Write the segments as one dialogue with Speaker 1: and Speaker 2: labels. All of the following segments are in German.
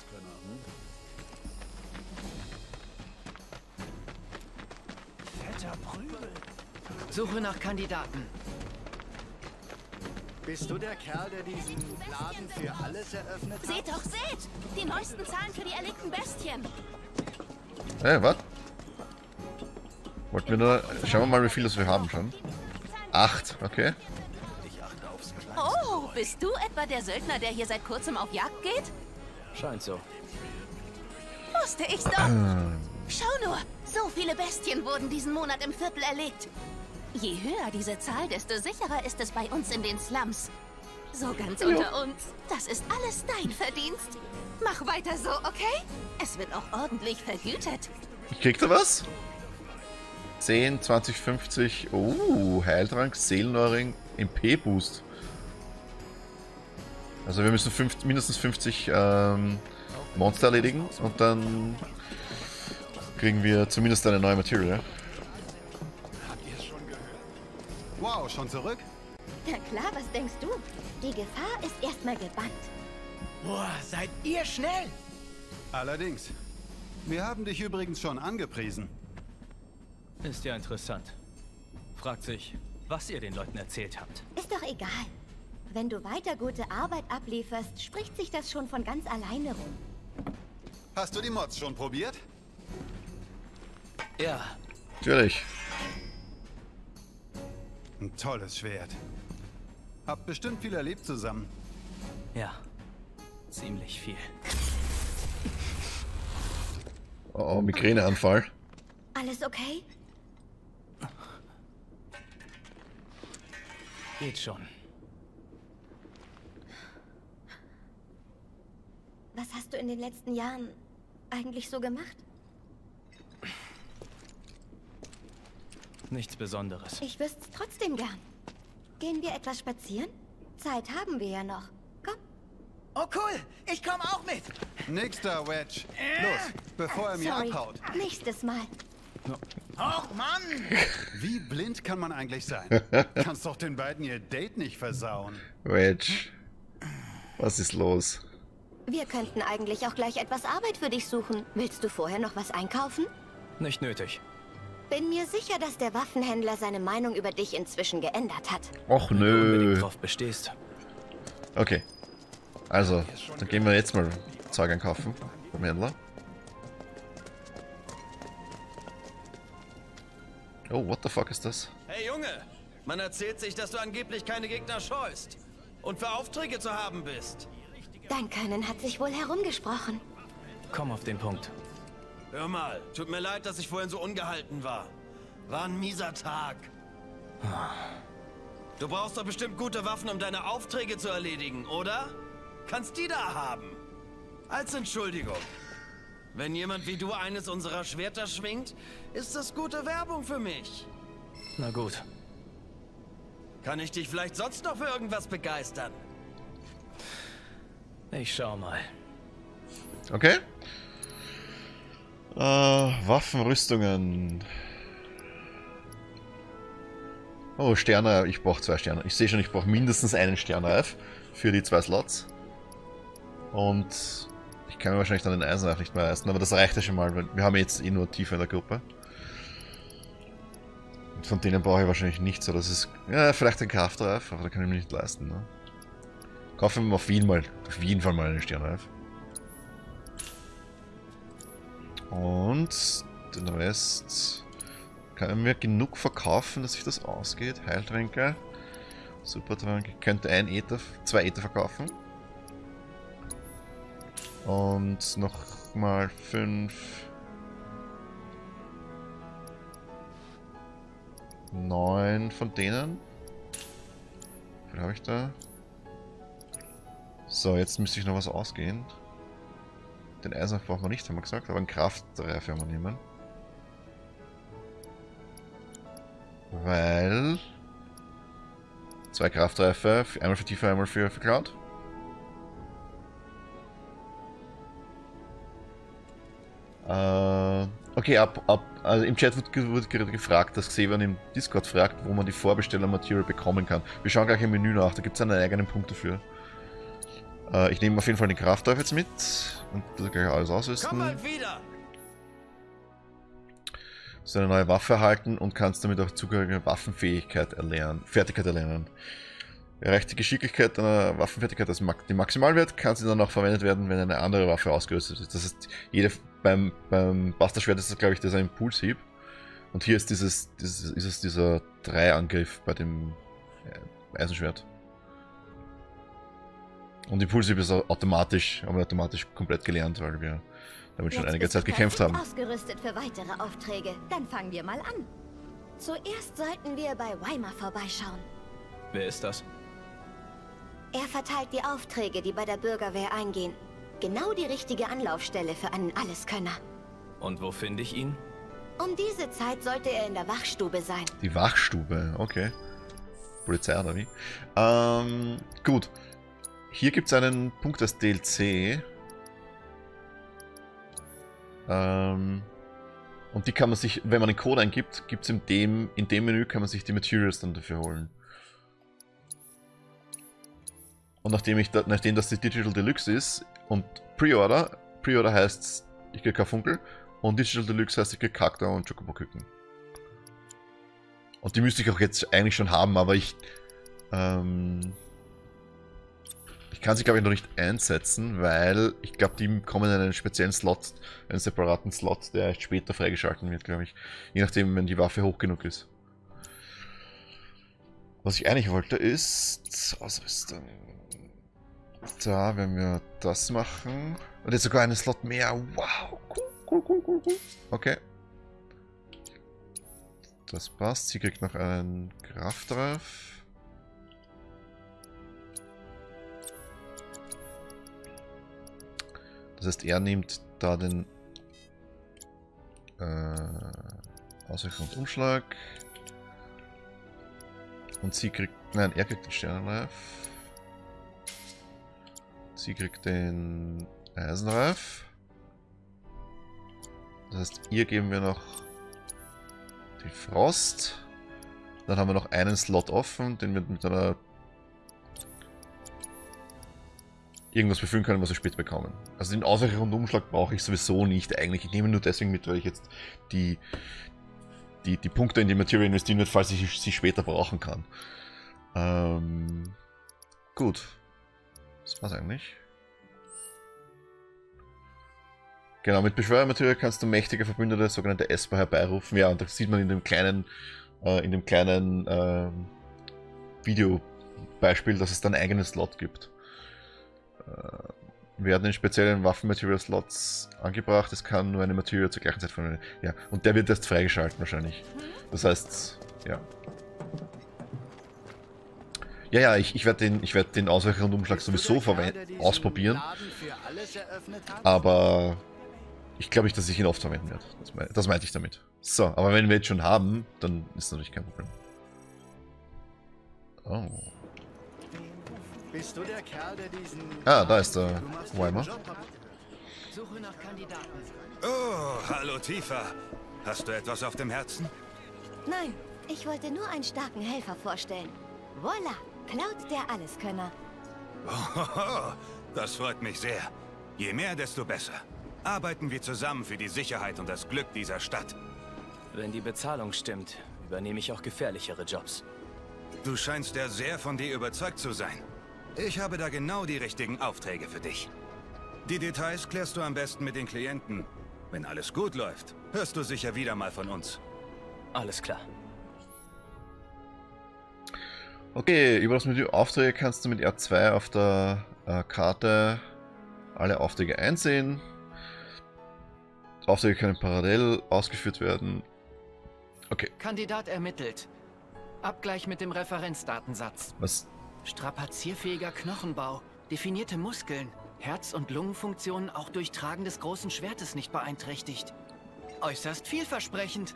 Speaker 1: Alleskönner. Hm?
Speaker 2: Fetter Prügel.
Speaker 3: Suche nach Kandidaten.
Speaker 1: Bist du der Kerl, der diesen Laden für alles eröffnet hat?
Speaker 4: Seht doch, seht! Die neuesten Zahlen für die erlegten Bestien.
Speaker 5: Hey, was? Wollten wir nur... Schauen wir mal, wie viel das wir haben schon. Acht, okay.
Speaker 4: Oh, bist du etwa der Söldner, der hier seit kurzem auf Jagd geht?
Speaker 2: Scheint so.
Speaker 4: Wusste ich's doch. Schau nur, so viele Bestien wurden diesen Monat im Viertel erlegt. Je höher diese Zahl, desto sicherer ist es bei uns in den Slums. So ganz unter uns. Das ist alles dein Verdienst. Mach weiter so, okay? Es wird auch ordentlich vergütet.
Speaker 5: Kriegt er was? 10, 20, 50. Oh, Heiltrank, Seelenohrring, MP-Boost. Also wir müssen fünf, mindestens 50 ähm, Monster erledigen und dann kriegen wir zumindest eine neue Materie.
Speaker 1: Wow, schon zurück?
Speaker 4: Na klar, was denkst du? Die Gefahr ist erstmal gebannt.
Speaker 2: Boah, seid ihr schnell?
Speaker 1: Allerdings. Wir haben dich übrigens schon angepriesen.
Speaker 2: Ist ja interessant. Fragt sich, was ihr den Leuten erzählt habt.
Speaker 4: Ist doch egal. Wenn du weiter gute Arbeit ablieferst, spricht sich das schon von ganz alleine rum.
Speaker 1: Hast du die Mods schon probiert?
Speaker 2: Ja,
Speaker 5: Natürlich.
Speaker 1: Ein tolles Schwert. Habt bestimmt viel erlebt zusammen.
Speaker 2: ja. Ziemlich viel.
Speaker 5: Oh, oh Migräneanfall.
Speaker 4: Alles okay?
Speaker 2: Geht schon.
Speaker 4: Was hast du in den letzten Jahren eigentlich so gemacht?
Speaker 2: Nichts Besonderes.
Speaker 4: Ich wüsste es trotzdem gern. Gehen wir etwas spazieren? Zeit haben wir ja noch. Komm.
Speaker 3: Oh cool, ich komme auch mit.
Speaker 1: Nächster Wedge. Los, bevor er mir
Speaker 4: Sorry.
Speaker 1: abhaut.
Speaker 4: Nächstes Mal.
Speaker 3: Oh Mann.
Speaker 1: Wie blind kann man eigentlich sein? Kannst doch den beiden ihr Date nicht versauen.
Speaker 5: Wedge. Was ist los?
Speaker 4: Wir könnten eigentlich auch gleich etwas Arbeit für dich suchen. Willst du vorher noch was einkaufen?
Speaker 2: Nicht nötig.
Speaker 4: Bin mir sicher, dass der Waffenhändler seine Meinung über dich inzwischen geändert hat.
Speaker 5: Och nö.
Speaker 2: drauf bestehst.
Speaker 5: Okay. Also, dann gehen wir jetzt mal Zeug einkaufen beim Händler. Oh, what the fuck ist das?
Speaker 6: Hey Junge, man erzählt sich, dass du angeblich keine Gegner scheust und für Aufträge zu haben bist.
Speaker 4: Dein Können hat sich wohl herumgesprochen.
Speaker 2: Komm auf den Punkt.
Speaker 6: Hör mal, tut mir leid, dass ich vorhin so ungehalten war. War ein mieser Tag. Du brauchst doch bestimmt gute Waffen, um deine Aufträge zu erledigen, oder? Kannst die da haben. Als Entschuldigung. Wenn jemand wie du eines unserer Schwerter schwingt, ist das gute Werbung für mich.
Speaker 2: Na gut.
Speaker 6: Kann ich dich vielleicht sonst noch für irgendwas begeistern?
Speaker 2: Ich schau mal.
Speaker 5: Okay. Äh, Waffen, Rüstungen. Oh, Sterne. Ich brauche zwei Sterne. Ich sehe schon, ich brauche mindestens einen Sternreif für die zwei Slots. Und ich kann mir wahrscheinlich dann den Eisenreif nicht mehr leisten, aber das reicht ja schon mal, weil wir haben jetzt eh nur tiefer in der Gruppe. Und von denen brauche ich wahrscheinlich nichts, so das ist. Ja, vielleicht ein Kraftreif, aber da kann ich mir nicht leisten, ne? Kaufen wir auf jeden, mal, auf jeden Fall mal einen Sternreif. Und den Rest können wir genug verkaufen, dass sich das ausgeht. Heiltränke, Supertrank. Ich könnte ein Ether, zwei Ether verkaufen. Und noch mal fünf. Neun von denen. Wie viel habe ich da? So, jetzt müsste ich noch was ausgehen. Den Eisenach brauchen wir nicht, haben wir gesagt, aber einen Kraftreif werden wir nehmen. Weil... Zwei Kraftreife, einmal für Tiefer, einmal für, für Cloud. Äh, okay, ab, ab, also im Chat wird gerade gefragt, dass Xevan im Discord fragt, wo man die Vorbesteller-Material bekommen kann. Wir schauen gleich im Menü nach, da gibt es einen eigenen Punkt dafür. Äh, ich nehme auf jeden Fall den Kraftdorf jetzt mit und das gleich alles
Speaker 6: Komm
Speaker 5: ausrüsten.
Speaker 6: mal wieder!
Speaker 5: So eine neue Waffe erhalten und kannst damit auch zugehörige Waffenfähigkeit erlernen, Fertigkeit erlernen. Erreicht die Geschicklichkeit einer Waffenfertigkeit als die Maximalwert, kann sie dann auch verwendet werden, wenn eine andere Waffe ausgerüstet ist. Das heißt, jede, beim, beim Buster-Schwert ist das, glaube ich, das ein Impulshieb. Und hier ist dieses, dieses ist es dieser Dreiangriff bei dem äh, Eisenschwert. Und Impulshieb ist au- automatisch, haben wir automatisch komplett gelernt, weil wir damit schon
Speaker 7: Jetzt
Speaker 5: einige Zeit gekämpft haben.
Speaker 7: ausgerüstet für weitere Aufträge. Dann fangen wir mal an. Zuerst sollten wir bei Weimar vorbeischauen.
Speaker 2: Wer ist das?
Speaker 7: Er verteilt die Aufträge, die bei der Bürgerwehr eingehen. Genau die richtige Anlaufstelle für einen Alleskönner.
Speaker 2: Und wo finde ich ihn?
Speaker 7: Um diese Zeit sollte er in der Wachstube sein.
Speaker 5: Die Wachstube, okay. Polizei oder wie? Ähm, gut. Hier gibt es einen Punkt als DLC. Ähm, und die kann man sich, wenn man den Code eingibt, gibt es in dem, in dem Menü kann man sich die Materials dann dafür holen. Und nachdem, ich da, nachdem das die Digital Deluxe ist und Pre-Order, Pre-Order heißt, ich krieg Funkel und Digital Deluxe heißt, ich krieg Kakta und Chocobo Küken. Und die müsste ich auch jetzt eigentlich schon haben, aber ich. Ähm, ich kann sie, glaube ich, noch nicht einsetzen, weil ich glaube, die kommen in einen speziellen Slot, einen separaten Slot, der erst später freigeschalten wird, glaube ich. Je nachdem, wenn die Waffe hoch genug ist. Was ich eigentlich wollte, ist. Ausrüstung. Da werden wir das machen. Und jetzt sogar einen Slot mehr. Wow, cool, cool, cool, cool. Okay. Das passt. Sie kriegt noch einen Kraftreif. Das heißt, er nimmt da den äh, Ausweichen und Umschlag. Und sie kriegt. Nein, er kriegt den Sternenreif. Sie kriegt den Eisenreif. Das heißt, ihr geben wir noch die Frost. Dann haben wir noch einen Slot offen, den wir mit einer irgendwas befüllen können, was wir später bekommen. Also den Ausweicher und Umschlag brauche ich sowieso nicht eigentlich. Ich nehme nur deswegen mit, weil ich jetzt die, die, die Punkte in die Materie investieren werde, falls ich sie später brauchen kann. Ähm, gut. Das war's eigentlich. Genau, mit Beschwörermaterial kannst du mächtige Verbündete, sogenannte Esper, herbeirufen. Ja, und das sieht man in dem kleinen, äh, in dem kleinen ähm, Videobeispiel, dass es dann einen eigenen Slot gibt. Äh, werden in speziellen Waffenmaterial-Slots angebracht. Es kann nur eine Material zur gleichen Zeit verwenden. Ja, und der wird erst freigeschalten wahrscheinlich. Das heißt, ja. Ja, ja, ich, ich werde den, ich werd den Ausweicher und Umschlag sowieso ausprobieren. Aber ich glaube nicht, dass ich ihn oft verwenden werde. Das, mein, das meinte ich damit. So, aber wenn wir jetzt schon haben, dann ist natürlich kein Problem. Oh.
Speaker 1: Bist du der Kerl, der diesen...
Speaker 5: Ah, da ist der
Speaker 1: Du machst
Speaker 5: Weimar.
Speaker 1: den Job ab-
Speaker 3: Suche nach Kandidaten.
Speaker 8: Oh, hallo Tifa. Hast du etwas auf dem Herzen?
Speaker 7: Nein, ich wollte nur einen starken Helfer vorstellen. Voila, Cloud der Alleskönner.
Speaker 8: Hoho, das freut mich sehr. Je mehr, desto besser. Arbeiten wir zusammen für die Sicherheit und das Glück dieser Stadt.
Speaker 2: Wenn die Bezahlung stimmt, übernehme ich auch gefährlichere Jobs.
Speaker 8: Du scheinst ja sehr von dir überzeugt zu sein. Ich habe da genau die richtigen Aufträge für dich. Die Details klärst du am besten mit den Klienten. Wenn alles gut läuft, hörst du sicher wieder mal von uns.
Speaker 2: Alles klar.
Speaker 5: Okay, über das Menü Aufträge kannst du mit R2 auf der äh, Karte alle Aufträge einsehen. Aufträge können parallel ausgeführt werden. Okay,
Speaker 3: Kandidat ermittelt. Abgleich mit dem Referenzdatensatz.
Speaker 5: was?
Speaker 3: Strapazierfähiger Knochenbau, definierte Muskeln, Herz- und Lungenfunktionen auch durch Tragen des großen Schwertes nicht beeinträchtigt. Äußerst vielversprechend.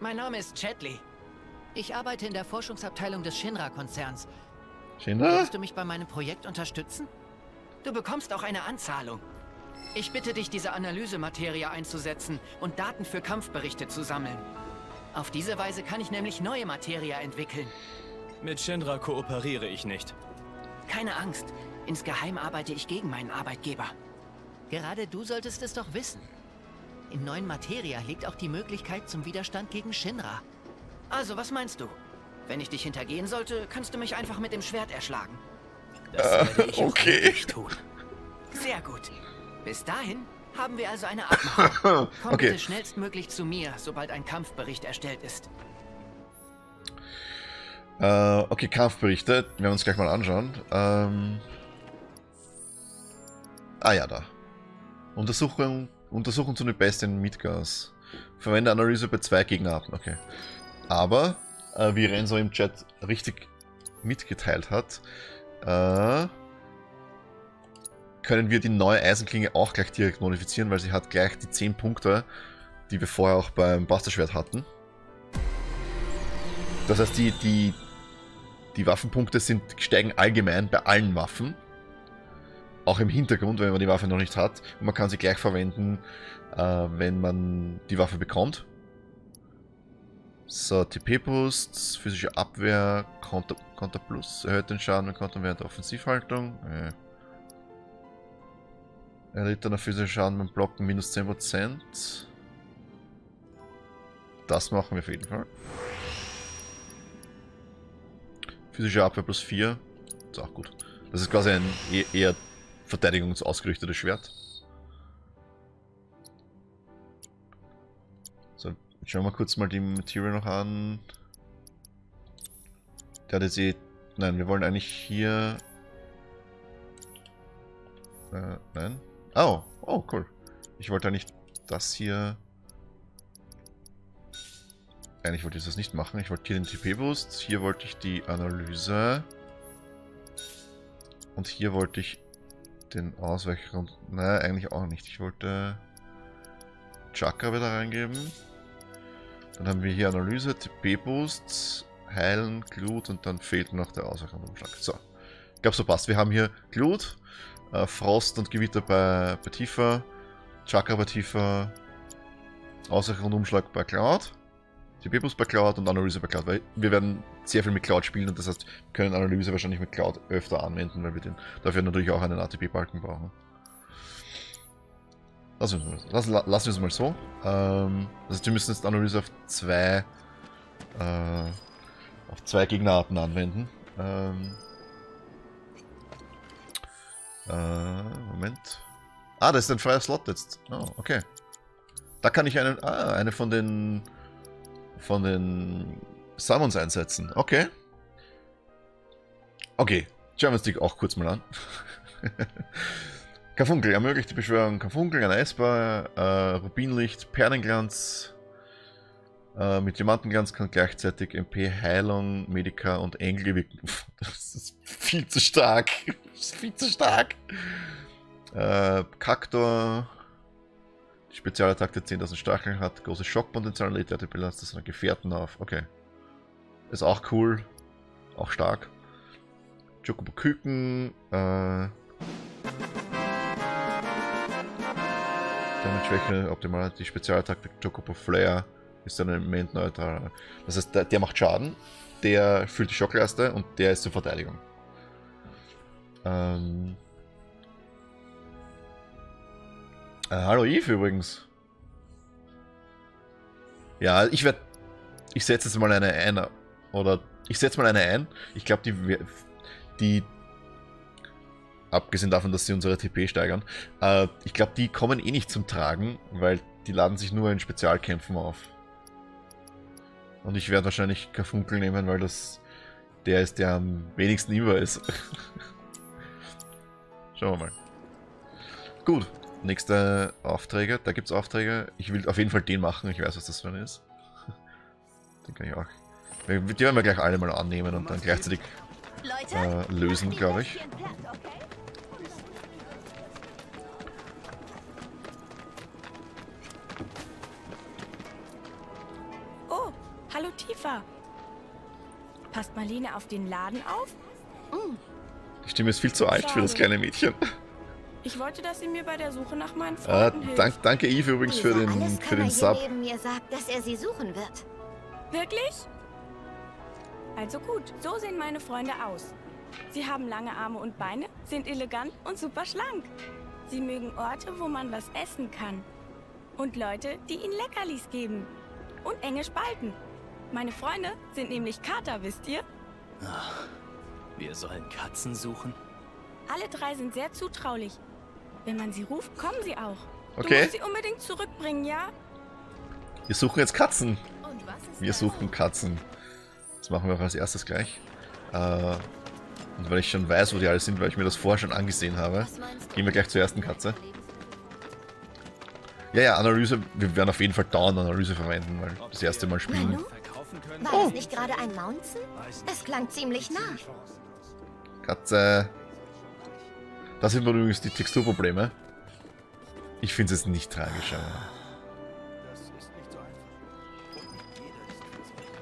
Speaker 3: Mein Name ist Chatley. Ich arbeite in der Forschungsabteilung des Shinra-Konzerns.
Speaker 5: Shinra?
Speaker 3: Willst du mich bei meinem Projekt unterstützen? Du bekommst auch eine Anzahlung. Ich bitte dich, diese Analysematerie einzusetzen und Daten für Kampfberichte zu sammeln. Auf diese Weise kann ich nämlich neue Materie entwickeln.
Speaker 2: Mit Shinra kooperiere ich nicht.
Speaker 3: Keine Angst. Insgeheim arbeite ich gegen meinen Arbeitgeber. Gerade du solltest es doch wissen. In neuen Materia liegt auch die Möglichkeit zum Widerstand gegen Shinra. Also, was meinst du? Wenn ich dich hintergehen sollte, kannst du mich einfach mit dem Schwert erschlagen.
Speaker 2: Das werde ich auch
Speaker 5: okay.
Speaker 2: tun.
Speaker 3: Sehr gut. Bis dahin haben wir also eine Abmachung. Komm
Speaker 5: Okay.
Speaker 3: bitte schnellstmöglich zu mir, sobald ein Kampfbericht erstellt ist.
Speaker 5: Äh, okay, Kampfberichte. Wir werden uns gleich mal anschauen. Ähm, ah ja, da. Untersuchung, Untersuchung zu den Bestien Midgas. Verwende Analyse bei zwei Gegnerarten. Okay. Aber, äh, wie Renzo im Chat richtig mitgeteilt hat, äh, können wir die neue Eisenklinge auch gleich direkt modifizieren, weil sie hat gleich die 10 Punkte, die wir vorher auch beim Busterschwert hatten. Das heißt, die, die, die Waffenpunkte sind, steigen allgemein bei allen Waffen. Auch im Hintergrund, wenn man die Waffe noch nicht hat. Und man kann sie gleich verwenden, äh, wenn man die Waffe bekommt. So, TP-Boost, physische Abwehr, Konter, Konter Plus, erhöht den Schaden und Konter während der Offensivhaltung. Äh. Erlitt dann physischen Schaden beim Blocken minus 10%. Das machen wir auf jeden Fall. Physische Abwehr plus 4. Ist auch gut. Das ist quasi ein e- eher verteidigungsausgerichtetes Schwert. So, schauen wir kurz mal die Material noch an. Der hat jetzt eh... Nein, wir wollen eigentlich hier... Äh, nein. Oh, oh, cool. Ich wollte eigentlich das hier... Eigentlich wollte ich das nicht machen. Ich wollte hier den TP-Boost. Hier wollte ich die Analyse. Und hier wollte ich den Ausweichgrund. Nein, eigentlich auch nicht. Ich wollte Chakra wieder reingeben. Dann haben wir hier Analyse, TP-Boost, Heilen, Glut und dann fehlt noch der Ausweichgrundumschlag. So. Ich glaube, so passt. Wir haben hier Glut, äh, Frost und Gewitter bei, bei Tifa, Chakra bei Tifa, Ausweichgrundumschlag bei Cloud. TP-Boost bei Cloud und Analyse bei Cloud, weil wir werden sehr viel mit Cloud spielen und das heißt, wir können Analyse wahrscheinlich mit Cloud öfter anwenden, weil wir den, dafür natürlich auch einen ATP-Balken brauchen. Lassen wir es lassen, lassen es mal so. Ähm, das heißt, wir müssen jetzt Analyse auf zwei, äh, auf zwei Gegnerarten anwenden. Ähm, äh, Moment. Ah, das ist ein freier Slot jetzt. Oh, okay. Da kann ich einen, ah, eine von den von den Summons einsetzen. Okay. Okay. Uns die auch kurz mal an. Karfunkel ermöglicht die Beschwörung Karfunkel, ein Eisbar, äh, Rubinlicht, Perlenglanz. Äh, mit Diamantenglanz kann gleichzeitig MP, Heilung, Medika und Engel wirken. Das ist viel zu stark. Das ist viel zu stark. Äh, Kaktor. Spezialattacke 10.000 Stacheln hat großes Schockpotenzial und lädt die Bilanz seiner Gefährten auf. Okay. Ist auch cool. Auch stark. Chocobo Küken. Äh. Damit Schwäche optimal. Die Spezialattacke Chocobo Flare ist dann elementneutral. Das heißt, der, der macht Schaden. Der füllt die Schockleiste und der ist zur Verteidigung. Ähm. Äh, hallo Eve übrigens. Ja, ich werde. Ich setze jetzt mal eine ein. Oder ich setze mal eine ein. Ich glaube, die. Die. Abgesehen davon, dass sie unsere TP steigern. Äh, ich glaube, die kommen eh nicht zum Tragen, weil die laden sich nur in Spezialkämpfen auf. Und ich werde wahrscheinlich Karfunkel nehmen, weil das der ist, der am wenigsten über ist. Schauen wir mal. Gut, nächste Aufträge. Da gibt es Aufträge. Ich will auf jeden Fall den machen. Ich weiß, was das für ein ist. Den kann ich auch. Wir- Die werden wir gleich alle mal annehmen und dann gleichzeitig äh, lösen, glaube ich.
Speaker 9: Oh, hallo Tifa. Passt Marlene auf den Laden auf?
Speaker 5: Die Stimme ist viel zu alt für das kleine Mädchen.
Speaker 9: Ich wollte, dass sie mir bei der Suche nach meinen
Speaker 5: Äh,
Speaker 9: Freunden hilft.
Speaker 5: dank, danke Eve übrigens für den, für den Sub.
Speaker 7: neben mir sagt, dass er sie suchen wird.
Speaker 9: Wirklich? Also gut, so sehen meine Freunde aus. Sie haben lange Arme und Beine, sind elegant und super schlank. Sie mögen Orte, wo man was essen kann. Und Leute, die ihnen Leckerlis geben. Und enge Spalten. Meine Freunde sind nämlich Kater, wisst ihr?
Speaker 2: Wir sollen Katzen suchen?
Speaker 9: Alle drei sind sehr zutraulich. Wenn man sie ruft, kommen sie auch. Du
Speaker 5: Okay.
Speaker 9: musst sie unbedingt zurückbringen, ja?
Speaker 5: Wir suchen jetzt Katzen.
Speaker 4: Und was ist
Speaker 5: Wir
Speaker 4: das?
Speaker 5: suchen Katzen. Das machen wir auch als erstes gleich. Äh, und weil ich schon weiß, wo die alle sind, weil ich mir das vorher schon angesehen habe,
Speaker 7: du?
Speaker 5: gehen wir gleich zur ersten Katze. Ja, ja, Analyse. Wir werden auf jeden Fall dauernd Analyse verwenden, weil das erste Mal spielen.
Speaker 7: Nanu? War das nicht gerade ein Mountain? Es klang ziemlich nah.
Speaker 5: Katze. Da sind übrigens die Texturprobleme. Ich finde es jetzt nicht tragisch, aber.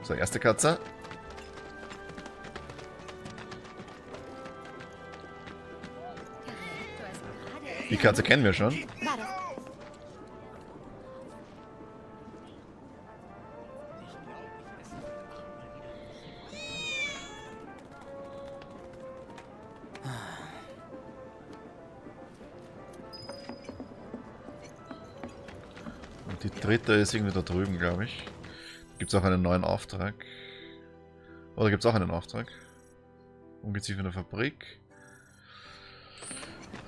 Speaker 5: So, erste Katze. Die Katze kennen wir schon. Die dritte ist irgendwie da drüben, glaube ich. Gibt es auch einen neuen Auftrag. Oder gibt es auch einen Auftrag? Ungeziefer in der Fabrik.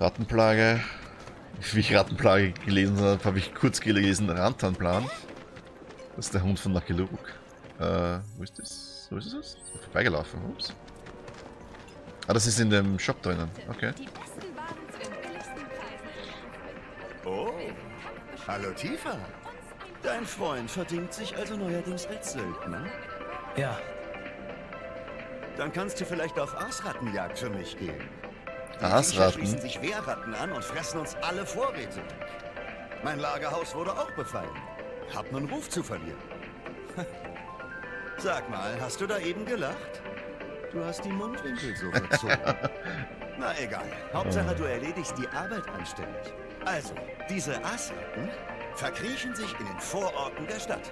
Speaker 5: Rattenplage. Wie ich Rattenplage gelesen habe, habe ich kurz gelesen Rantanplan. Das ist der Hund von Lucky Luke. Äh, wo ist das? Wo ist es? Vorbeigelaufen, ups. Ah, das ist in dem Shop drinnen. Okay.
Speaker 10: Oh, hallo Tifa. Dein Freund verdingt sich also neuerdings als Söldner?
Speaker 2: Ja,
Speaker 10: Dann kannst du vielleicht auf Aasrattenjagd für mich gehen. Die
Speaker 5: Aasratten?
Speaker 10: Schließen sich Wehrratten an und fressen uns alle Vorräte. Mein Lagerhaus wurde auch befallen. Hab nen Ruf zu verlieren. Sag mal, hast du da eben gelacht? Du hast die Mundwinkel so verzogen. Na egal. Hauptsache, du erledigst die Arbeit anständig. Also, diese Aasratten verkriechen sich in den Vororten der Stadt.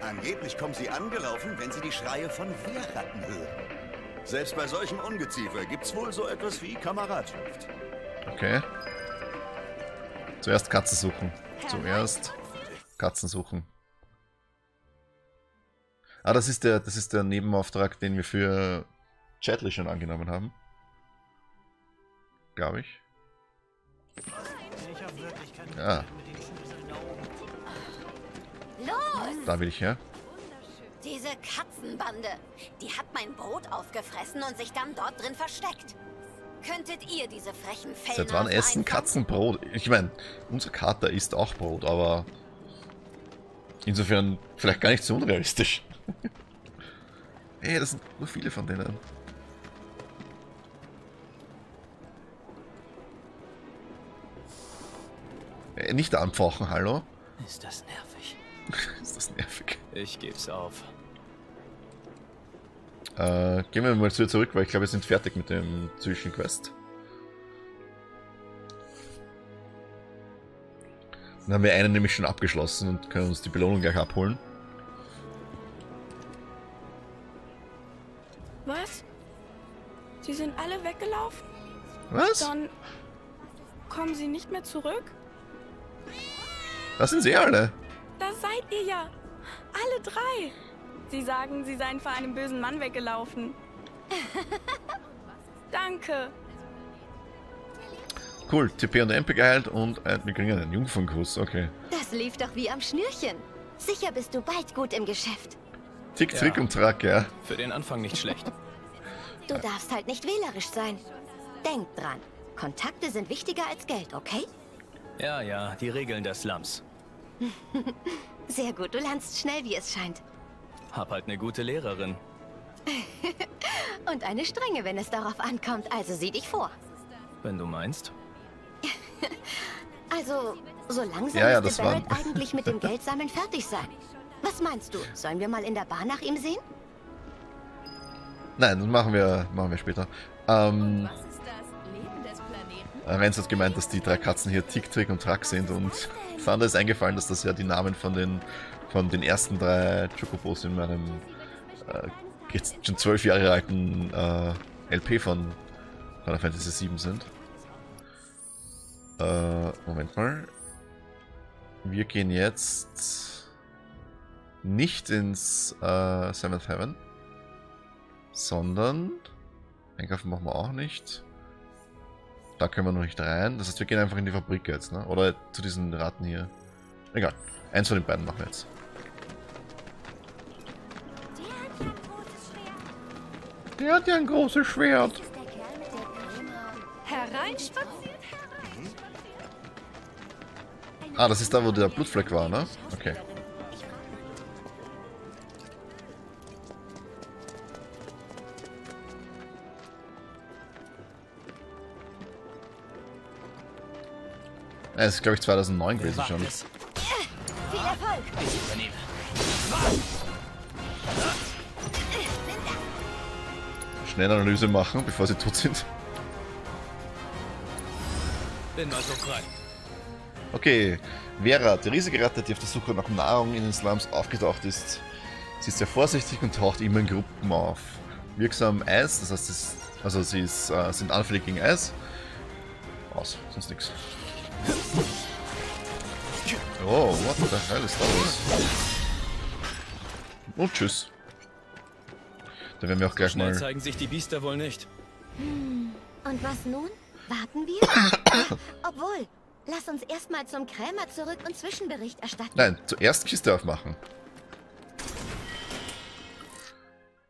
Speaker 10: Angeblich kommen sie angelaufen, wenn sie die Schreie von Wehrratten hören. Selbst bei solchem Ungeziefer gibt's wohl so etwas wie Kameradschaft.
Speaker 5: Okay. Zuerst Katzen suchen. Zuerst Katzen suchen. Ah, das ist der, das ist der Nebenauftrag, den wir für Chatley schon angenommen haben. Glaube ich. Ja,
Speaker 4: Los!
Speaker 5: da will ich her.
Speaker 4: Diese Katzenbande. Die hat mein Brot aufgefressen und sich dann dort drin versteckt. Könntet ihr diese frechen Fellnasen
Speaker 5: Seit wann essen
Speaker 4: einfangen?
Speaker 5: Katzen Brot? Ich meine, unser Kater isst auch Brot, aber insofern vielleicht gar nicht so unrealistisch. Ey, das sind nur viele von denen. Äh, nicht anpfauchen, hallo?
Speaker 2: ist das nervig.
Speaker 5: Ist das nervig.
Speaker 2: Ich geb's auf.
Speaker 5: Äh, gehen wir mal zu zurück, weil ich glaube, wir sind fertig mit dem Zwischenquest. Dann haben wir einen nämlich schon abgeschlossen und können uns die Belohnung gleich abholen.
Speaker 9: Was? Sie sind alle weggelaufen?
Speaker 5: Was?
Speaker 9: Dann kommen sie nicht mehr zurück?
Speaker 5: Das sind sie alle.
Speaker 9: Da seid ihr ja. Alle drei. Sie sagen, sie seien vor einem bösen Mann weggelaufen. Danke.
Speaker 5: Cool, TP und MP geheilt und äh, wir kriegen einen Jungfernkuss, okay.
Speaker 7: Das lief doch wie am Schnürchen. Sicher bist du bald gut im Geschäft.
Speaker 5: Tick,
Speaker 2: Ja.
Speaker 5: Trick und Track, ja.
Speaker 2: Für den Anfang nicht schlecht.
Speaker 7: Du darfst halt nicht wählerisch sein. Denk dran. Kontakte sind wichtiger als Geld, okay?
Speaker 2: Ja, ja, die Regeln der Slums.
Speaker 7: Sehr gut, du lernst schnell, wie es scheint.
Speaker 2: Hab halt eine gute Lehrerin.
Speaker 7: Und eine strenge, wenn es darauf ankommt, also sieh dich vor.
Speaker 2: Wenn du meinst.
Speaker 7: Also, so langsam
Speaker 5: Ja, ja, das
Speaker 7: müsste
Speaker 5: war-
Speaker 7: Barrett eigentlich mit dem Geldsammeln fertig sein. Was meinst du? Sollen wir mal in der Bar nach ihm sehen?
Speaker 5: Nein, das machen wir, machen wir später. Ähm,
Speaker 4: Was ist das Leben des Planeten?
Speaker 5: Äh, Renz hat gemeint, dass die drei Katzen hier Tick, Trick und Track sind und Sander ist eingefallen, dass das ja die Namen von den, von den ersten drei Chocobos in meinem äh, jetzt schon zwölf Jahre alten äh, LP von Final Fantasy 7 sind. Äh, Moment mal. Wir gehen jetzt nicht ins äh, Seventh Heaven, sondern einkaufen machen wir auch nicht. Da können wir noch nicht rein. Das heißt, wir gehen einfach in die Fabrik jetzt, ne? Oder zu diesen Ratten hier. Egal. Eins von den beiden machen wir jetzt. Der hat ja ein großes Schwert.
Speaker 11: Hereinspaziert?
Speaker 5: Ah, das ist da, wo der Blutfleck war, ne? Okay. Es ist, glaube ich, 2009 gewesen schon.
Speaker 11: Viel Erfolg!
Speaker 2: Ich übernehme.
Speaker 5: Schnell Analyse machen, bevor sie tot sind.
Speaker 2: Bin mal so frei.
Speaker 5: Okay, Vera, die riesige Ratte, die auf der Suche nach Nahrung in den Slums aufgetaucht ist. Sie ist sehr vorsichtig und taucht immer in Gruppen auf. Wirksam Eis, das heißt, es, also sie ist, äh, sind anfällig gegen Eis. Aus, sonst nichts. Oh, what the hell ist da los? Und tschüss. Da werden wir auch gleich
Speaker 2: Schnell
Speaker 5: mal...
Speaker 2: zeigen sich die Biester wohl nicht.
Speaker 7: Hm. Und was nun? Warten wir? Obwohl, lass uns erstmal zum Krämer zurück und Zwischenbericht erstatten.
Speaker 5: Nein, zuerst Kiste aufmachen.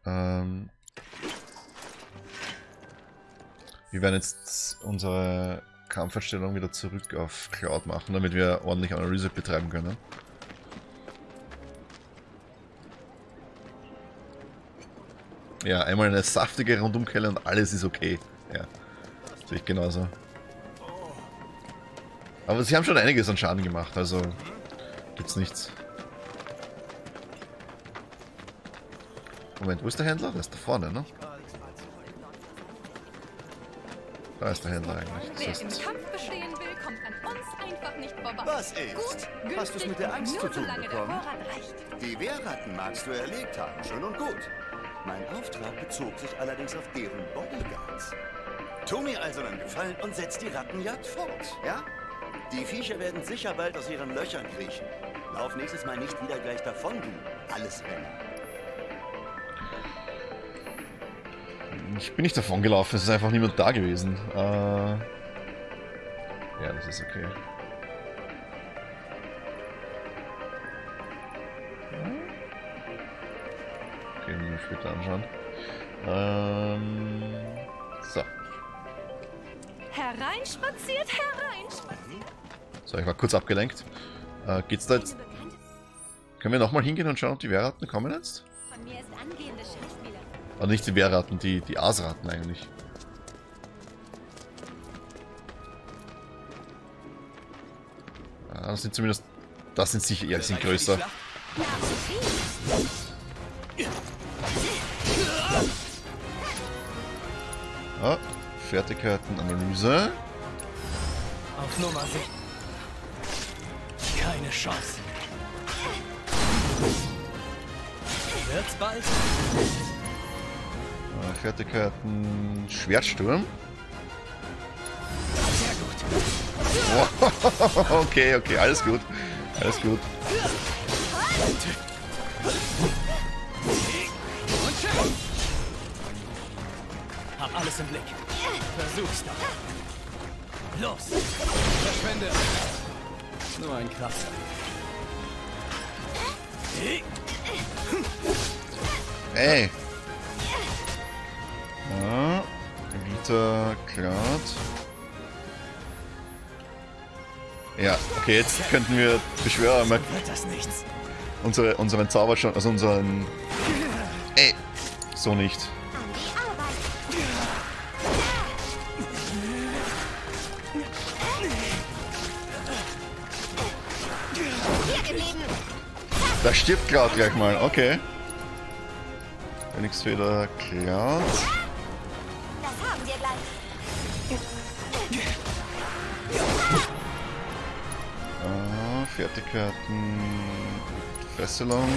Speaker 5: Ähm, wir werden jetzt unsere Kampfeinstellung wieder zurück auf Cloud machen, damit wir ordentlich Analyse betreiben können. Ja, einmal eine saftige Rundumkelle und alles ist okay. Ja, sehe ich genauso. Aber sie haben schon einiges an Schaden gemacht, also gibt's nichts. Moment, wo ist der Händler? Der ist da vorne, ne? Da ist der Händler eigentlich. Das
Speaker 11: Wer im Kampf bestehen will, kommt an uns einfach nicht vorbei.
Speaker 10: Was ist?
Speaker 11: Gut,
Speaker 10: Hast du's
Speaker 11: günstig
Speaker 10: mit der Angst zu tun bekommen?
Speaker 11: Vorrat reicht.
Speaker 10: Die Wehrratten magst du erlegt haben, schön und gut. Mein Auftrag bezog sich allerdings auf deren Bodyguards. Tu mir also einen Gefallen und setz die Rattenjagd fort, ja? Die Viecher werden sicher bald aus ihren Löchern kriechen. Lauf nächstes Mal nicht wieder gleich davon, du alles
Speaker 5: ich bin nicht davon gelaufen, es ist einfach niemand da gewesen. Äh, ja, das ist okay. Okay, müssen später anschauen. Ähm, so.
Speaker 11: Hereinspaziert, hereinspaziert.
Speaker 5: So, ich war kurz abgelenkt. Äh, geht's da jetzt... Können wir nochmal hingehen und schauen, ob die Wehrratten kommen jetzt?
Speaker 11: Von mir ist angehende Schauspieler.
Speaker 5: Also nicht die Wehrratten, die, die Aasratten eigentlich. Ah, das sind zumindest... Das sind sicher... Ja, die sind größer. Ah, Fertigkeitenanalyse.
Speaker 2: Auf Nummer sicher. Keine Chance. Wird's bald?
Speaker 5: Fertigkeiten... Schwertsturm.
Speaker 2: Sehr gut.
Speaker 5: okay, okay, alles gut. Alles gut.
Speaker 2: Hab alles im Blick. Versuch's doch. Los. Verschwinde. Nur ein Kratzer. Hey.
Speaker 5: Ey. Ja, Vita, Klart. Ja, okay, jetzt könnten wir Beschwörer mal unsere, unseren Zauber schon, also unseren... Ey, so nicht. Da stirbt Cloud gleich mal, okay. Phoenixfeder, Cloud. Fertigkeiten... Fesselung.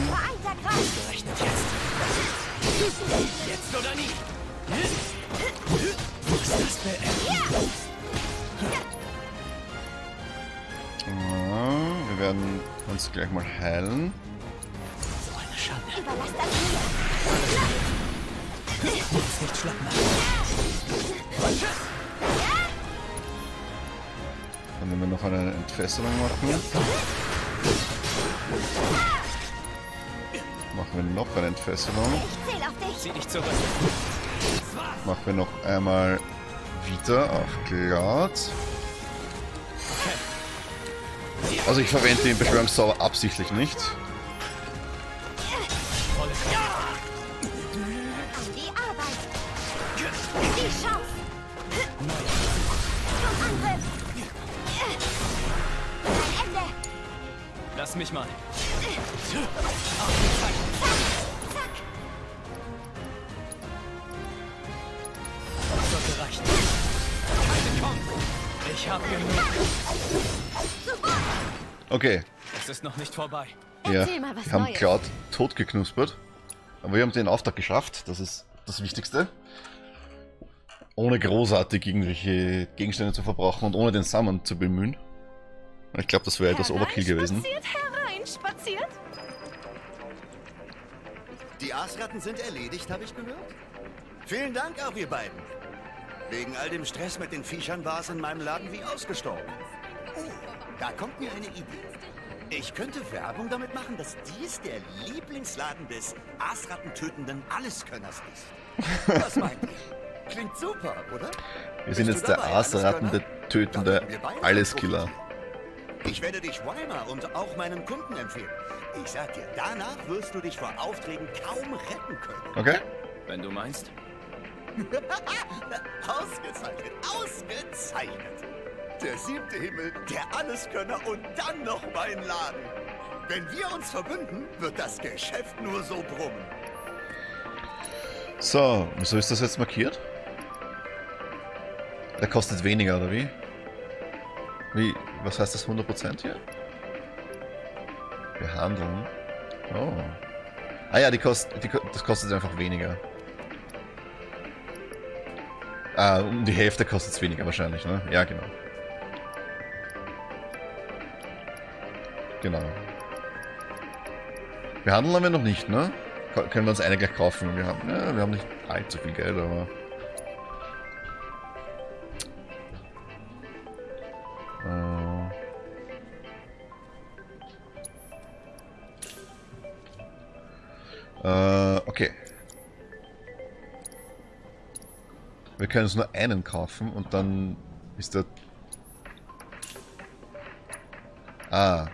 Speaker 5: Ja, wir werden uns gleich mal heilen.
Speaker 3: So eine Schande.
Speaker 4: Überlass das mir.
Speaker 3: Jetzt nicht schlapp machen.
Speaker 5: Dann werden wir noch eine Entfesselung machen. Machen wir noch eine Entfesselung. Machen wir noch einmal wieder auf glatt. Also ich verwende den Beschwörungszauber absichtlich nicht.
Speaker 3: Mich mal. Das sollte reichen. Keine Chance. Ich hab genug.
Speaker 5: Okay,
Speaker 3: Es ist noch nicht vorbei.
Speaker 5: ja, wir haben. Cloud totgeknuspert. Aber wir haben den Auftrag geschafft, das ist das Wichtigste. Ohne großartig irgendwelche Gegenstände zu verbrauchen und ohne den Summon zu bemühen. Ich glaube, das wäre etwas Overkill gewesen.
Speaker 11: Herein, spaziert.
Speaker 10: Die Aasratten sind erledigt, habe ich gehört. Vielen Dank auch, ihr beiden. Wegen all dem Stress mit den Viechern war es in meinem Laden wie ausgestorben. Oh, da kommt mir eine Idee. Ich könnte Werbung damit machen, dass dies der Lieblingsladen des Aasrattentötenden Alleskönners ist. Was meint ihr? Klingt super, oder?
Speaker 5: Wir sind
Speaker 10: Bist
Speaker 5: jetzt der
Speaker 10: dabei,
Speaker 5: Aasrattende,
Speaker 10: Alleskönner?
Speaker 5: tötende
Speaker 10: Dann wir beide
Speaker 5: Alleskiller.
Speaker 10: Ich werde dich Weimer und auch meinen Kunden empfehlen. Ich sag dir, danach wirst du dich vor Aufträgen kaum retten können.
Speaker 5: Okay?
Speaker 3: Wenn du meinst.
Speaker 10: Ausgezeichnet, ausgezeichnet. Der siebte Himmel, der Alleskönner und dann noch mein Laden. Wenn wir uns verbünden, wird das Geschäft nur so brummen.
Speaker 5: So, wieso ist das jetzt markiert? Der kostet weniger, oder wie? Wie, was heißt das 100% hier? Behandeln. Oh. Ah ja, die kost, die, das kostet einfach weniger. Ah, um die Hälfte kostet es weniger wahrscheinlich, ne? Ja, genau. Genau. Behandeln haben wir noch nicht, ne? Können wir uns eine gleich kaufen? Wir haben, ja, wir haben nicht allzu viel Geld, aber... können uns nur einen kaufen und dann ist der... Ah.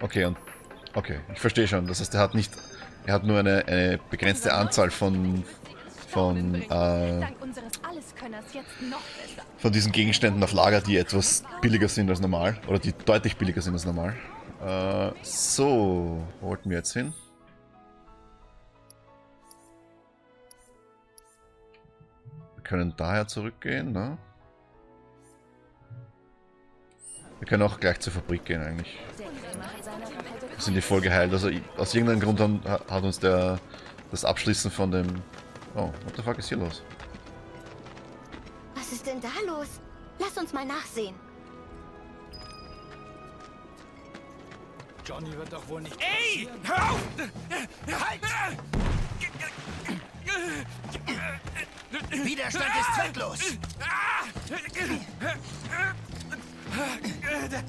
Speaker 5: Okay, und okay, ich verstehe schon. Das heißt, er hat nicht, er hat nur eine, eine begrenzte Anzahl von von äh, von diesen Gegenständen auf Lager, die etwas billiger sind als normal oder die deutlich billiger sind als normal. Äh, so, wo wollten wir jetzt hin? Können daher zurückgehen, ne? Wir können auch gleich zur Fabrik gehen eigentlich. Wir sind die voll geheilt. Also aus irgendeinem Grund haben, ha- hat uns der das Abschließen von dem. Oh, what the fuck ist hier los?
Speaker 7: Was ist denn da los? Lass uns mal nachsehen.
Speaker 2: Johnny wird doch wohl nicht.
Speaker 6: Ey! Hör auf! Halt!
Speaker 10: Widerstand ist zwecklos.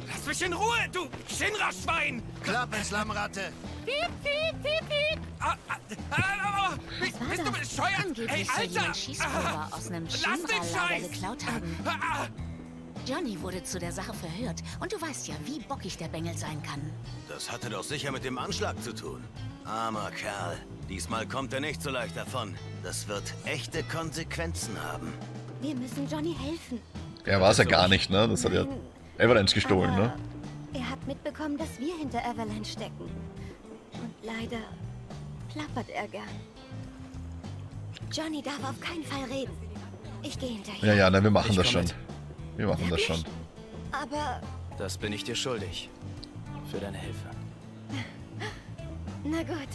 Speaker 6: Lass mich in Ruhe, du Shinra-Schwein!
Speaker 10: Klappe, Slammratte.
Speaker 11: Piep, piep, piep, piep.
Speaker 6: Ah, ah, ah, ah, bist, du bescheuert?
Speaker 7: Angeblich
Speaker 6: Hey, Alter!
Speaker 7: Schießpulver aus einem
Speaker 6: Lass den
Speaker 7: Shinra-Lager
Speaker 6: Scheiß!
Speaker 7: geklaut haben.
Speaker 6: Ah, ah.
Speaker 7: Johnny wurde zu der Sache verhört. Und du weißt ja, wie bockig der Bengel sein kann.
Speaker 6: Das hatte doch sicher mit dem Anschlag zu tun. Armer Kerl. Diesmal kommt er nicht so leicht davon. Das wird echte Konsequenzen haben.
Speaker 7: Wir müssen Johnny helfen.
Speaker 5: Er war es ja gar nicht, ne? Das hat ja Avalanche gestohlen,
Speaker 7: aber
Speaker 5: ne?
Speaker 7: Er hat mitbekommen, dass wir hinter Avalanche stecken. Und leider plappert er gern. Johnny darf auf keinen Fall reden. Ich gehe hinterher.
Speaker 5: Ja, ja, nein, wir machen
Speaker 3: Ich
Speaker 5: das schon.
Speaker 3: mit.
Speaker 5: Wir machen das schon.
Speaker 7: Aber,
Speaker 3: Das bin ich dir schuldig. Für deine Hilfe.
Speaker 7: na gut.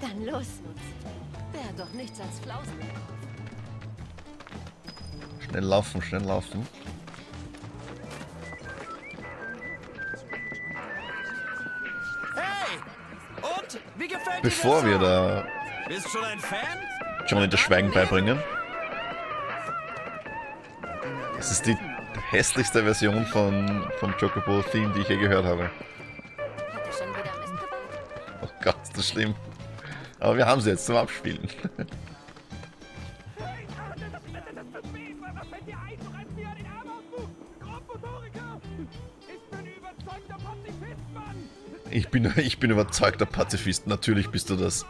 Speaker 7: Dann los.
Speaker 12: Der hat doch nichts als Flausen.
Speaker 5: Schnell laufen, schnell laufen.
Speaker 6: Hey! Und? Wie gefällt
Speaker 5: Bevor
Speaker 6: dir
Speaker 5: wir da?
Speaker 6: Bist schon ein Fan?
Speaker 5: Johnny das Schweigen beibringen. Das ist die hässlichste Version von, vom Chocobo-Theme, die ich je gehört habe. Oh Gott, ist das schlimm. Aber wir haben sie jetzt zum Abspielen. Ich bin, ich bin überzeugter Pazifist. Natürlich bist du das.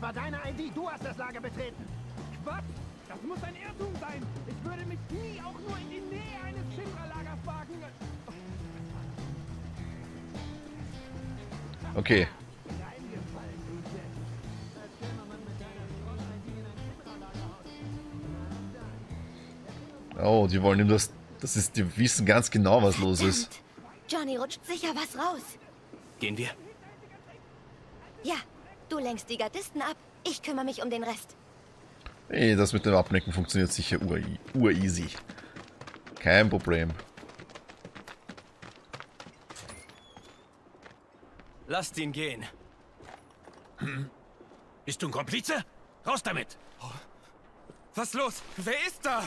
Speaker 10: Das war deine ID, du hast das Lager betreten.
Speaker 13: Quatsch! Das muss ein Irrtum sein! Ich würde mich nie auch nur in die Nähe eines Shinra-Lagers wagen!
Speaker 5: Okay. Oh, die wollen ihm das. Das ist. Die wissen ganz genau, was los ist.
Speaker 7: Johnny rutscht sicher was raus.
Speaker 2: Gehen wir?
Speaker 7: Ja, du lenkst die Gardisten ab. Ich kümmere mich um den Rest.
Speaker 5: Ey, das mit dem Ablenken funktioniert sicher ur- ur-easy. Kein Problem.
Speaker 2: Lasst ihn gehen.
Speaker 6: Hm? Bist du ein Komplize? Raus damit!
Speaker 13: Was los? Wer ist da?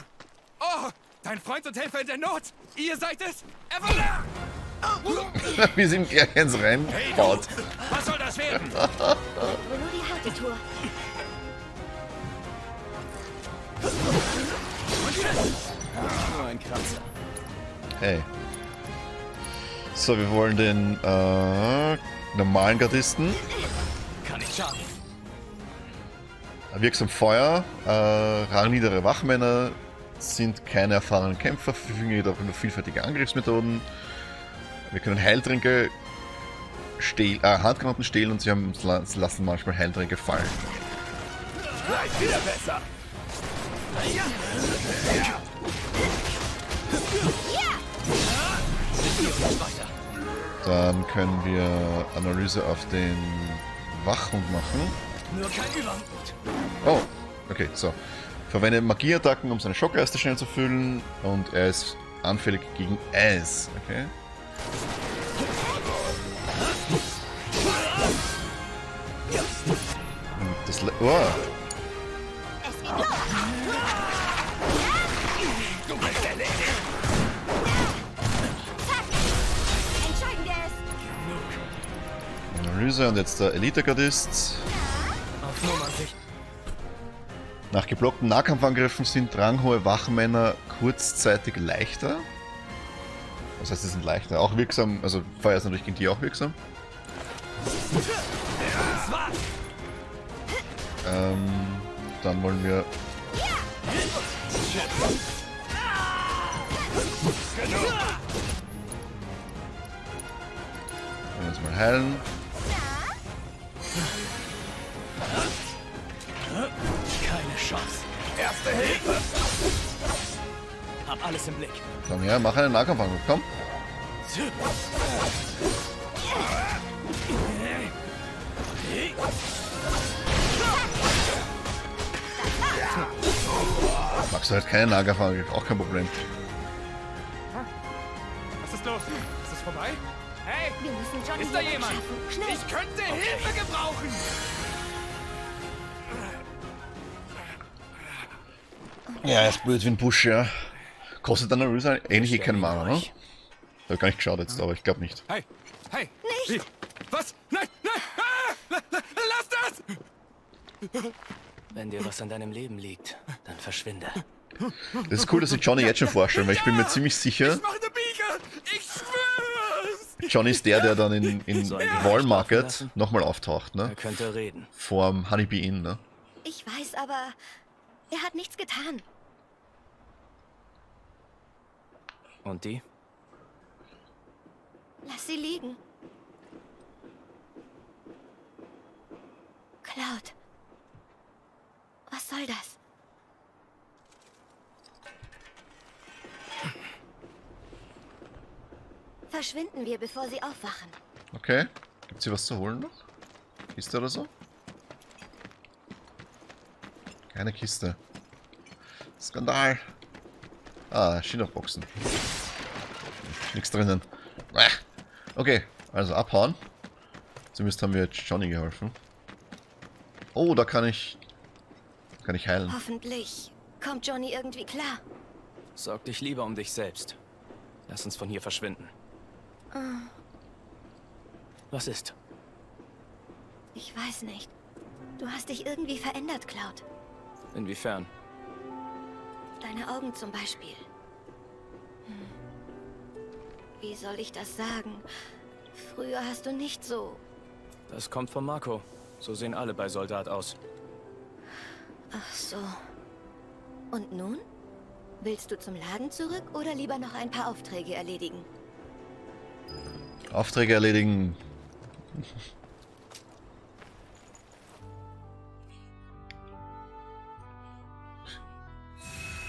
Speaker 13: Oh, dein Freund und Helfer in der Not! Ihr seid es! Evelyn!
Speaker 5: Wie sie ihm gleich ins Rennen
Speaker 6: Hey,
Speaker 5: baut.
Speaker 6: du! Was werden?
Speaker 7: Wohl nur die harte Tour.
Speaker 2: Nur ein Kratzer.
Speaker 5: Hey. So, wir wollen den äh, normalen Gardisten.
Speaker 2: Kann nicht schaden.
Speaker 5: Wirksam Feuer. Äh, rangniedere Wachmänner sind keine erfahrenen Kämpfer, verfügen jedoch über vielfältige Angriffsmethoden. Wir können Heiltränke stehl, äh, Handgranaten stehlen und sie haben, sie lassen manchmal Heiltränke fallen.
Speaker 13: Gleich wieder besser!
Speaker 5: Dann können wir Analyse auf den Wachhund machen.
Speaker 2: Nur kein Übermut.
Speaker 5: Oh, okay, so. Verwende Magieattacken, um seine Schockleiste schnell zu füllen. Und er ist anfällig gegen Eis. Okay.
Speaker 7: Entscheidend ist.
Speaker 5: Analyse und jetzt der Elite-Gardist. Nach geblockten Nahkampfangriffen sind ranghohe Wachmänner kurzzeitig leichter. Was heißt, sie sind leichter? Auch wirksam, also Feuer ist natürlich gegen die auch wirksam. Ähm, dann wollen wir wollen uns mal heilen.
Speaker 2: Keine Chance.
Speaker 13: Erste Hilfe!
Speaker 2: Hab alles im Blick.
Speaker 5: Komm her, mach einen Nahkampfangriff, komm. Magst du halt keinen Nahkampfangriff, auch kein Problem.
Speaker 13: Was ist los? Ist es vorbei? Hey!
Speaker 7: Wir müssen Johnny
Speaker 13: Ist da jemand?
Speaker 7: Schnell.
Speaker 13: Ich könnte Hilfe gebrauchen!
Speaker 5: Ja, ist blöd wie ein Busch, ja. Kostet dann Analyse ähnlich eh kein Mana, ne? Ich hab gar nicht geschaut jetzt, aber ich glaube nicht.
Speaker 13: Hey! Hey! Nicht! Wie? Was? Nein! Nein! Ah! La- la- Lass das!
Speaker 2: Wenn dir was an deinem Leben liegt, dann verschwinde.
Speaker 5: Das ist cool, dass sie Johnny jetzt schon vorstellen, weil ich bin mir ziemlich sicher,
Speaker 13: Ich! Ich!
Speaker 5: Johnny ist der, der dann in, in Wall Market nochmal auftaucht,
Speaker 2: Er
Speaker 5: ne?
Speaker 2: könnte reden.
Speaker 5: Vorm Honeybee Inn, ne?
Speaker 7: Ich weiß, aber er hat nichts getan.
Speaker 2: Und die?
Speaker 7: Lass sie liegen. Cloud. Was soll das? Verschwinden wir, bevor sie aufwachen.
Speaker 5: Okay. Gibt's hier was zu holen noch? Kiste oder so? Keine Kiste. Skandal. Ah, China-Boxen. Nichts drinnen. Okay, also abhauen. Zumindest haben wir jetzt Johnny geholfen. Oh, da kann ich... Kann ich heilen.
Speaker 7: Hoffentlich kommt Johnny irgendwie klar.
Speaker 2: Sorg dich lieber um dich selbst. Lass uns von hier verschwinden.
Speaker 7: Ah,
Speaker 2: Was ist?
Speaker 7: Ich weiß nicht. Du hast dich irgendwie verändert, Cloud.
Speaker 2: Inwiefern?
Speaker 7: Deine Augen zum Beispiel. Hm. Wie soll ich das sagen? Früher hast du nicht so...
Speaker 2: Das kommt von Marco. So sehen alle bei Soldat aus.
Speaker 7: Ach so. Und nun? Willst du zum Laden zurück oder lieber noch ein paar Aufträge erledigen?
Speaker 5: Aufträge erledigen.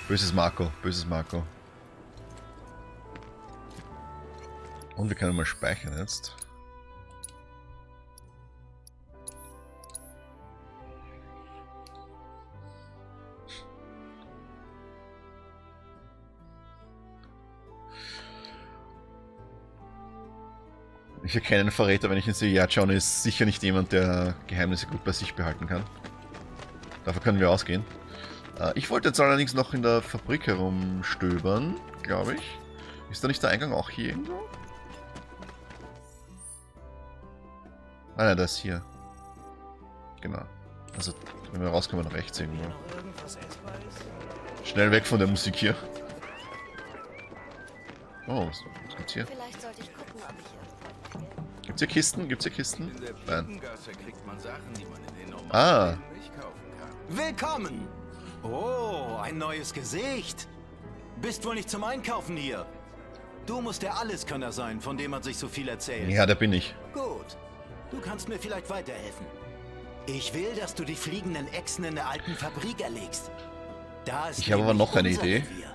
Speaker 5: Böses Marco, böses Marco. Und wir können mal speichern jetzt. Ich erkenne einen Verräter, wenn ich ihn sehe. Ja, John ist sicher nicht jemand, der Geheimnisse gut bei sich behalten kann. Davon können wir ausgehen. Äh, ich wollte jetzt allerdings noch in der Fabrik herumstöbern, glaube ich. Ist da nicht der Eingang auch hier irgendwo? Ah, nein, ist hier. Genau. Also, wenn wir rauskommen, rechts irgendwo. Schnell weg von der Musik hier. Oh, was, was gibt's hier?
Speaker 7: Vielleicht sollte ich
Speaker 5: Gibt's hier Kisten? Gibt's hier Kisten? Nein.
Speaker 14: Sachen,
Speaker 5: Ah.
Speaker 14: Willkommen! Oh, ein neues Gesicht. Bist wohl nicht zum Einkaufen hier. Du musst der Alleskönner sein, von dem man sich so viel erzählt.
Speaker 5: Ja, da bin ich.
Speaker 14: Gut. Du kannst mir vielleicht weiterhelfen. Ich will, dass du die fliegenden Echsen in der alten Fabrik erlegst. Da ist
Speaker 5: Ich habe aber noch eine Idee.
Speaker 14: Revier.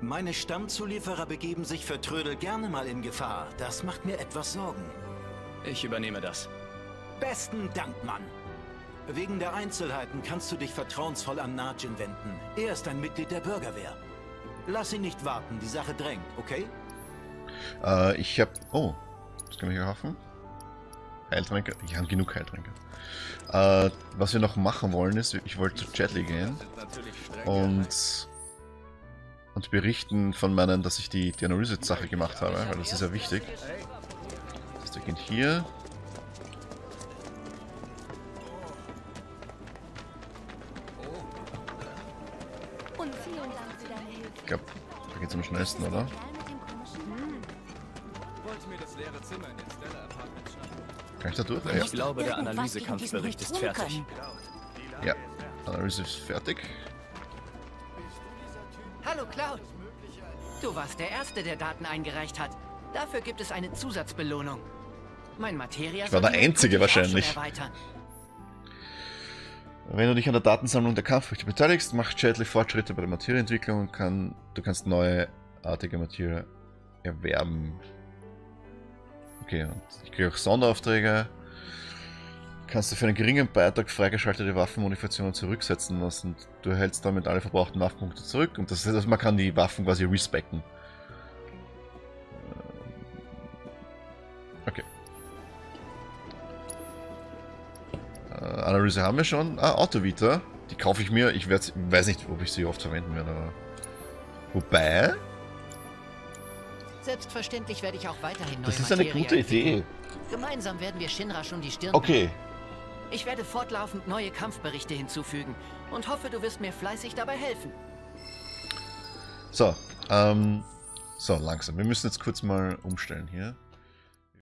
Speaker 14: Meine Stammzulieferer begeben sich für Trödel gerne mal in Gefahr. Das macht mir etwas Sorgen.
Speaker 2: Ich übernehme das.
Speaker 14: Besten Dank, Mann. Wegen der Einzelheiten kannst du dich vertrauensvoll an Najin wenden. Er ist ein Mitglied der Bürgerwehr. Lass ihn nicht warten, die Sache drängt, okay?
Speaker 5: Äh, ich hab... Oh, was kann ich hier kaufen? Heiltränke? Ich habe genug Heiltränke. Äh, was wir noch machen wollen ist, ich wollte zu Jetly gehen und, und berichten von meinen, dass ich die, die Analyse-Sache gemacht habe, weil das ist ja wichtig. Wir gehen hier. Ich glaube, da geht's am schnellsten, oder?
Speaker 13: Wollte mir das leere Zimmer in den Stella Apartments schnappen.
Speaker 5: Kann ich da durch?
Speaker 2: Ich glaube, der Analysekampfbericht ist fertig.
Speaker 5: Ja, Analyse ist fertig.
Speaker 3: Hallo Cloud. Du warst der Erste, der Daten eingereicht hat. Dafür gibt es eine Zusatzbelohnung.
Speaker 5: Ich war der Einzige wahrscheinlich. Wenn du dich an der Datensammlung der Kampffrüchte beteiligst, macht Shadley Fortschritte bei der Materieentwicklung und kann, du kannst neuartige Materie erwerben. Okay, und ich kriege auch Sonderaufträge. Kannst du für einen geringen Beitrag freigeschaltete Waffenmodifikationen zurücksetzen lassen. Du erhältst damit alle verbrauchten Waffenpunkte zurück und das heißt, also man kann die Waffen quasi respecken. Okay. Analyse haben wir schon. Ah, Autovita. Die kaufe ich mir. Ich werd, weiß nicht, ob ich sie oft verwenden werde, aber. Wobei.
Speaker 3: Selbstverständlich werde ich auch weiterhin neue
Speaker 5: Das ist eine
Speaker 3: Materie
Speaker 5: gute Idee.
Speaker 3: entwickeln. Gemeinsam werden wir Shinra schon die Stirn
Speaker 5: Okay.
Speaker 3: Ich werde fortlaufend neue Kampfberichte hinzufügen und hoffe, du wirst mir fleißig dabei helfen.
Speaker 5: So, ähm. So, langsam. Wir müssen jetzt kurz mal umstellen hier.